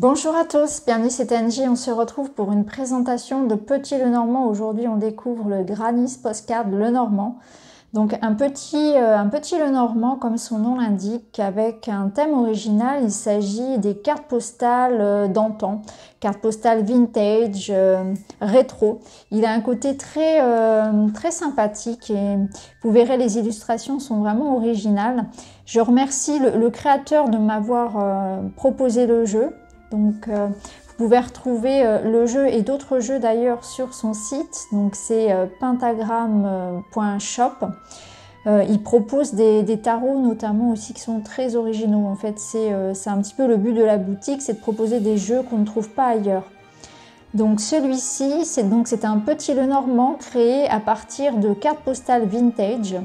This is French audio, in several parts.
Bonjour à tous, bienvenue c'est Angie, on se retrouve pour une présentation de Petit Le Normand. Aujourd'hui on découvre le Granis Postcard Le Normand. Donc un petit, euh, un petit Le comme son nom l'indique avec un thème original, il s'agit des cartes postales euh, d'antan, cartes postales vintage, euh, rétro. Il a un côté très, très sympathique et vous verrez les illustrations sont vraiment originales. Je remercie le créateur de m'avoir proposé le jeu. Donc euh, vous pouvez retrouver euh, le jeu et d'autres jeux d'ailleurs sur son site. Donc c'est euh, pentagram.shop. il propose des, tarots notamment aussi qui sont très originaux. En fait, c'est un petit peu le but de la boutique, c'est de proposer des jeux qu'on ne trouve pas ailleurs. Donc celui-ci, c'est donc c'est un petit le normand créé à partir de cartes postales vintage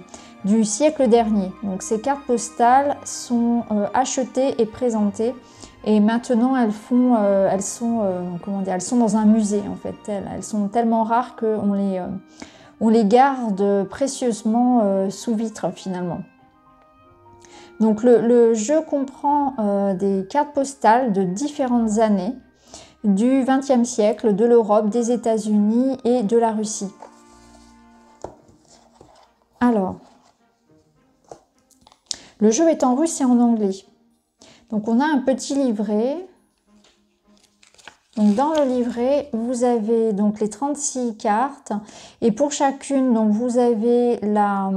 du siècle dernier. Donc ces cartes postales sont achetées et présentées et maintenant, elles font, euh, elles sont, euh, comment dire, elles sont dans un musée en fait. Elles, sont tellement rares qu'on les, euh, on les garde précieusement sous vitre finalement. Donc le, jeu comprend des cartes postales de différentes années du XXe siècle, de l'Europe, des États-Unis et de la Russie. Alors, le jeu est en russe et en anglais. Donc on a un petit livret. Dans le livret, vous avez donc les 36 cartes et pour chacune, donc vous avez la,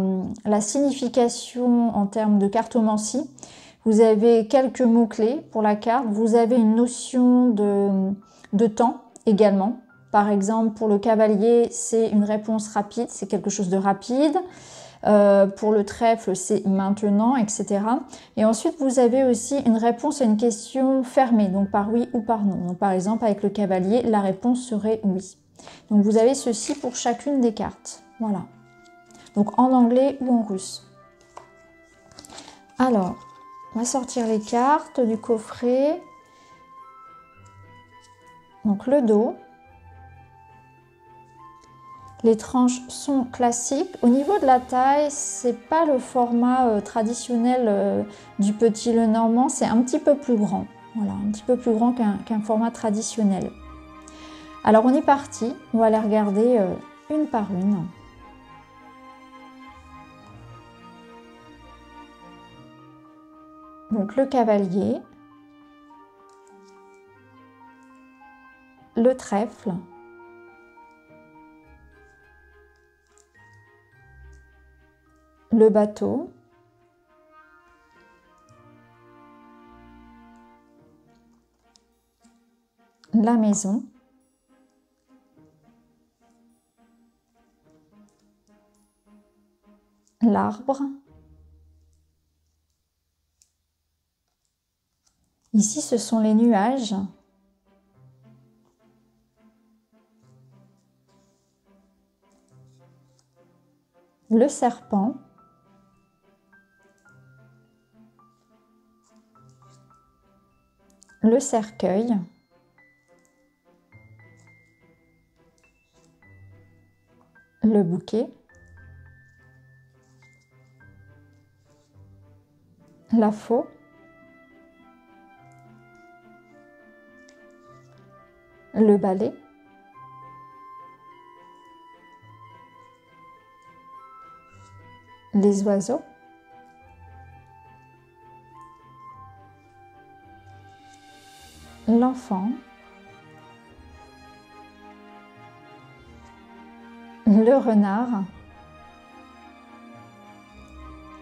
la signification en termes de cartomancie. Vous avez quelques mots-clés pour la carte. Vous avez une notion de, de temps également. Par exemple, pour le cavalier, c'est une réponse rapide, c'est quelque chose de rapide. Euh, pour le trèfle, c'est maintenant, etc. Et ensuite, vous avez aussi une réponse à une question fermée, donc par oui ou par non. Par exemple, avec le cavalier, la réponse serait oui. Donc, vous avez ceci pour chacune des cartes. Voilà. Donc, en anglais ou en russe. Alors, on va sortir les cartes du coffret. Donc, le dos. Les tranches sont classiques. Au niveau de la taille, c'est pas le format euh, traditionnel euh, du petit le normand, c'est un petit peu plus grand. Voilà, un petit peu plus grand qu'un format traditionnel. Alors on est parti, on va les regarder euh, une par une. Donc le cavalier, le trèfle, le bateau, la maison, l'arbre. Ici, ce sont les nuages. Le serpent. Le cercueil, le bouquet, la faux, le balai, les oiseaux, l'enfant, le renard,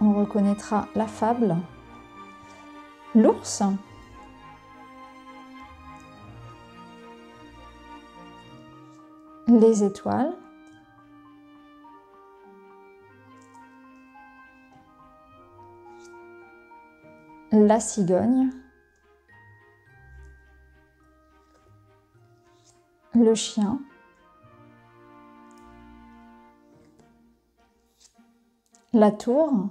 on reconnaîtra la fable, l'ours, les étoiles, la cigogne, le chien, la tour,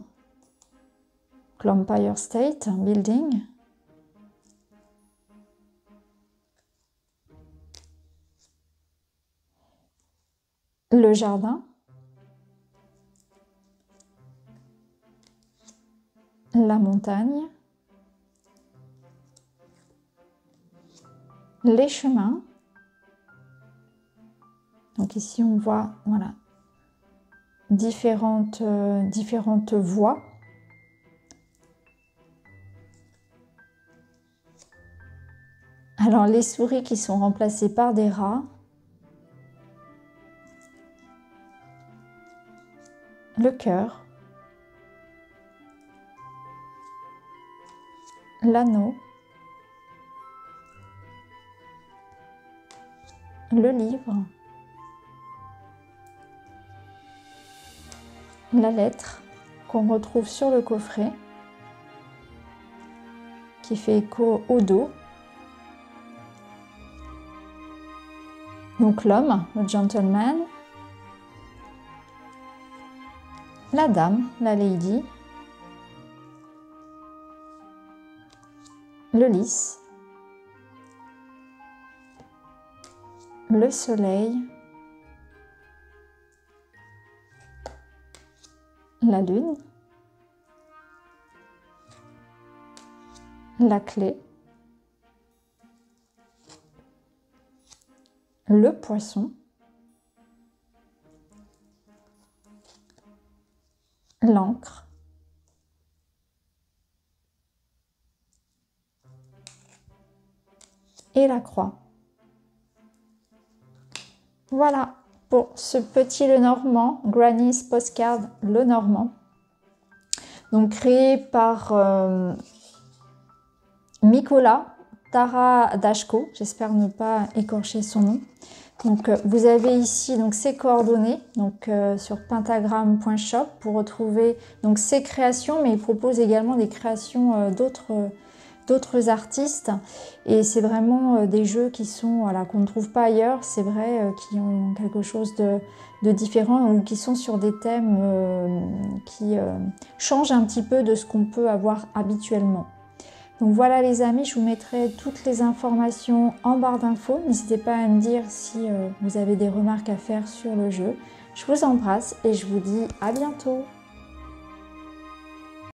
l'Empire State Building, le jardin, la montagne, les chemins. Donc ici on voit voilà différentes, euh, différentes voies. Alors les souris qui sont remplacées par des rats. Le cœur. L'anneau. Le livre. La lettre qu'on retrouve sur le coffret qui fait écho au dos. Donc l'homme, le gentleman, la dame, la lady, le lys, le soleil, la lune, la clé, le poisson, l'encre, et la croix. Voilà ce petit le normand, Granny's Postcard le normand. Donc créé par euh, Tara Dashko, j'espère ne pas écorcher son nom. Donc euh, vous avez ici donc ses coordonnées donc euh, sur pentagram.shop pour retrouver donc ses créations, mais il propose également des créations euh, d'autres d'autres artistes et c'est vraiment des jeux qui sont voilà qu'on ne trouve pas ailleurs, c'est vrai, qui ont quelque chose de, différent ou qui sont sur des thèmes qui changent un petit peu de ce qu'on peut avoir habituellement. Donc voilà les amis, je vous mettrai toutes les informations en barre d'infos. N'hésitez pas à me dire si euh, vous avez des remarques à faire sur le jeu. Je vous embrasse et je vous dis à bientôt